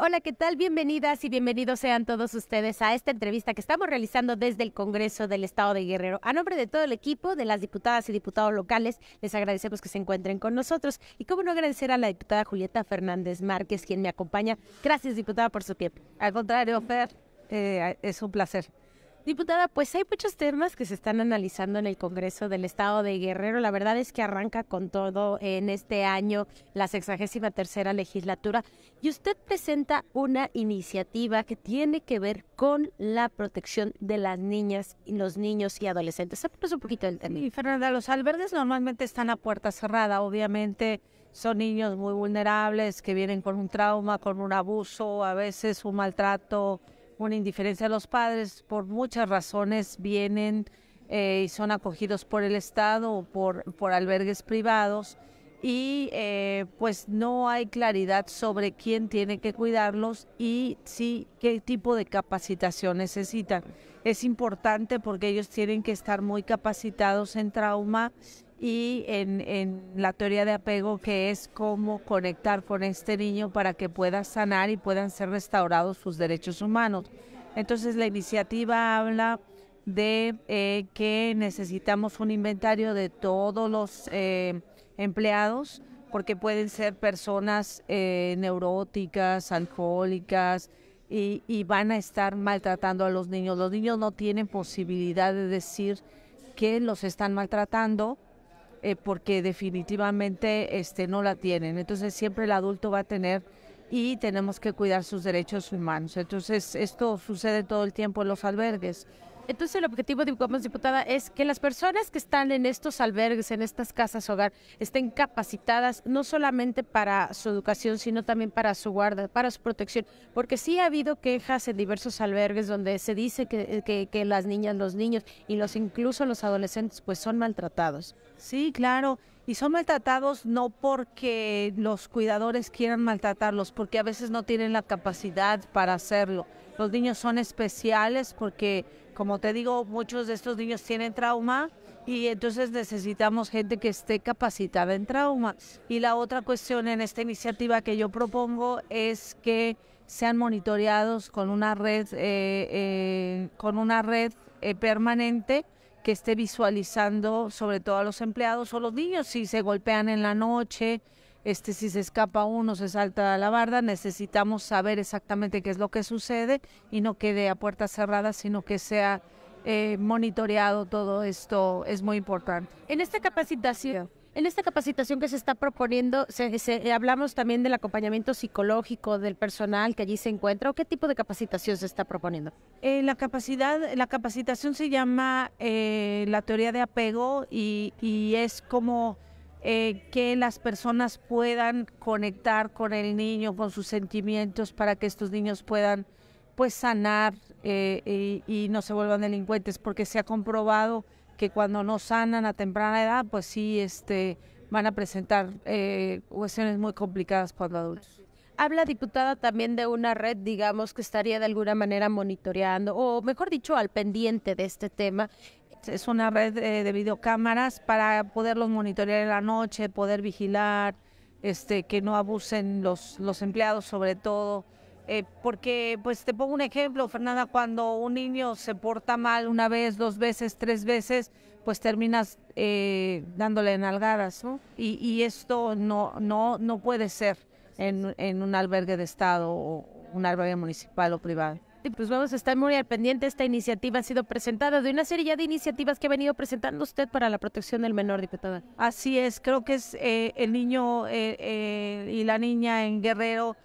Hola, ¿qué tal? Bienvenidas y bienvenidos sean todos ustedes a esta entrevista que estamos realizando desde el Congreso del Estado de Guerrero. A nombre de todo el equipo, de las diputadas y diputados locales, les agradecemos que se encuentren con nosotros. Y cómo no agradecer a la diputada Julieta Fernández Márquez, quien me acompaña. Gracias, diputada, por su tiempo. Al contrario, Fer, eh, es un placer. Diputada, pues hay muchos temas que se están analizando en el Congreso del Estado de Guerrero. La verdad es que arranca con todo en este año la sexagésima tercera legislatura y usted presenta una iniciativa que tiene que ver con la protección de las niñas los niños y adolescentes. Háblanos un poquito del tema. Y Fernanda, los albergues normalmente están a puerta cerrada. Obviamente son niños muy vulnerables que vienen con un trauma, con un abuso, a veces un maltrato una indiferencia los padres, por muchas razones vienen eh, y son acogidos por el Estado o por, por albergues privados y eh, pues no hay claridad sobre quién tiene que cuidarlos y sí qué tipo de capacitación necesitan. Es importante porque ellos tienen que estar muy capacitados en trauma y en, en, la teoría de apego que es cómo conectar con este niño para que pueda sanar y puedan ser restaurados sus derechos humanos. Entonces la iniciativa habla de eh, que necesitamos un inventario de todos los eh, empleados porque pueden ser personas eh, neuróticas, alcohólicas y, y van a estar maltratando a los niños. Los niños no tienen posibilidad de decir que los están maltratando eh, porque definitivamente este, no la tienen. Entonces siempre el adulto va a tener y tenemos que cuidar sus derechos humanos. Entonces esto sucede todo el tiempo en los albergues. Entonces el objetivo, digamos, diputada, es que las personas que están en estos albergues, en estas casas hogar, estén capacitadas no solamente para su educación, sino también para su guarda, para su protección. Porque sí ha habido quejas en diversos albergues donde se dice que, que las niñas, los niños y los incluso los adolescentes pues son maltratados. Sí, claro. Y son maltratados no porque los cuidadores quieran maltratarlos, porque a veces no tienen la capacidad para hacerlo. Los niños son especiales porque como te digo, muchos de estos niños tienen trauma y entonces necesitamos gente que esté capacitada en trauma. Y la otra cuestión en esta iniciativa que yo propongo es que sean monitoreados con una red, eh, eh, con una red eh, permanente que esté visualizando sobre todo a los empleados o los niños si se golpean en la noche, este, si se escapa uno, se salta a la barda, necesitamos saber exactamente qué es lo que sucede y no quede a puertas cerradas, sino que sea eh, monitoreado todo esto, es muy importante. En esta capacitación, en esta capacitación que se está proponiendo, se, hablamos también del acompañamiento psicológico del personal que allí se encuentra. ¿O qué tipo de capacitación se está proponiendo? Eh, la capacidad, la capacitación se llama eh, la teoría de apego y, y es como eh, que las personas puedan conectar con el niño, con sus sentimientos, para que estos niños puedan pues sanar eh, y, no se vuelvan delincuentes, porque se ha comprobado que cuando no sanan a temprana edad, pues sí este, van a presentar eh, cuestiones muy complicadas cuando adultos. Habla, diputada, también de una red, digamos, que estaría de alguna manera monitoreando, o mejor dicho, al pendiente de este tema es una red de videocámaras para poderlos monitorear en la noche, poder vigilar, este, que no abusen los, los empleados sobre todo. Eh, porque, pues te pongo un ejemplo, Fernanda, cuando un niño se porta mal una vez, dos veces, tres veces, pues terminas eh, dándole nalgadas, ¿no? Y, y esto no, no, no puede ser en, en un albergue de Estado o un albergue municipal o privado. Pues vamos a estar muy al pendiente. Esta iniciativa ha sido presentada de una serie ya de iniciativas que ha venido presentando usted para la protección del menor, diputada. Así es, creo que es eh, el niño eh, eh, y la niña en Guerrero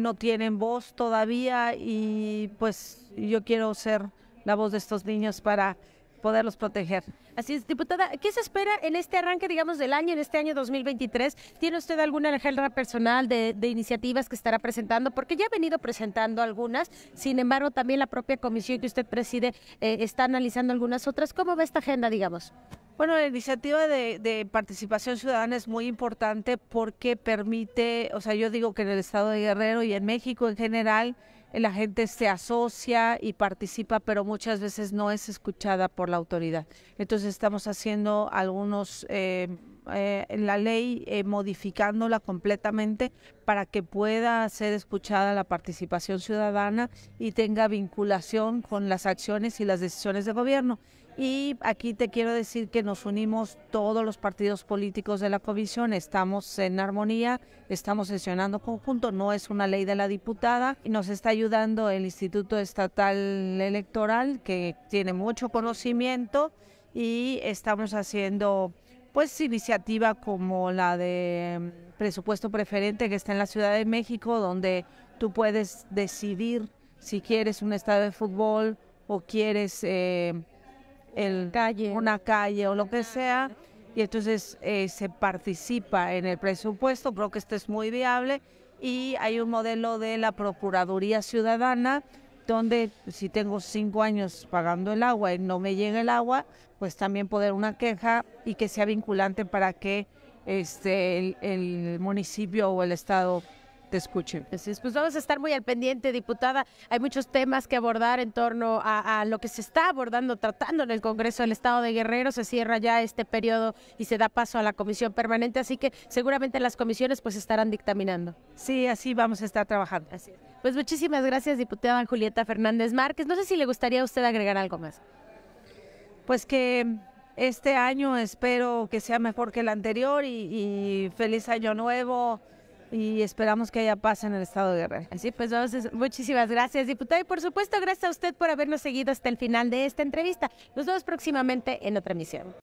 no tienen voz todavía y pues yo quiero ser la voz de estos niños para poderlos proteger. Así es, diputada, ¿qué se espera en este arranque, digamos, del año, en este año 2023? ¿Tiene usted alguna agenda personal de, iniciativas que estará presentando? Porque ya ha venido presentando algunas, sin embargo, también la propia comisión que usted preside eh, está analizando algunas otras. ¿Cómo va esta agenda, digamos? Bueno, la iniciativa de, de, participación ciudadana es muy importante porque permite, o sea, yo digo que en el estado de Guerrero y en México en general, la gente se asocia y participa, pero muchas veces no es escuchada por la autoridad. Entonces estamos haciendo algunos, eh, eh, la ley eh, modificándola completamente para que pueda ser escuchada la participación ciudadana y tenga vinculación con las acciones y las decisiones de gobierno. Y aquí te quiero decir que nos unimos todos los partidos políticos de la comisión, estamos en armonía, estamos sesionando conjunto, no es una ley de la diputada. Y nos está ayudando el Instituto Estatal Electoral que tiene mucho conocimiento. Y estamos haciendo pues iniciativa como la de presupuesto preferente que está en la Ciudad de México donde tú puedes decidir si quieres un estadio de fútbol o quieres eh, el, una calle o lo que sea, y entonces eh, se participa en el presupuesto, creo que esto es muy viable, y hay un modelo de la Procuraduría Ciudadana, donde si tengo cinco años pagando el agua y no me llega el agua, pues también poder una queja y que sea vinculante para que este, el, el municipio o el estado te escuche. Así es, pues vamos a estar muy al pendiente, diputada. Hay muchos temas que abordar en torno a, a, lo que se está abordando, tratando en el Congreso del Estado de Guerrero. Se cierra ya este periodo y se da paso a la comisión permanente, así que seguramente las comisiones pues estarán dictaminando. Sí, así vamos a estar trabajando. Así es. Pues muchísimas gracias, diputada Julieta Fernández Márquez. No sé si le gustaría a usted agregar algo más. Pues que este año espero que sea mejor que el anterior y, y feliz año nuevo y esperamos que haya paz en el estado de Guerrero. Así pues, muchísimas gracias, diputada. Y por supuesto, gracias a usted por habernos seguido hasta el final de esta entrevista. Nos vemos próximamente en otra emisión.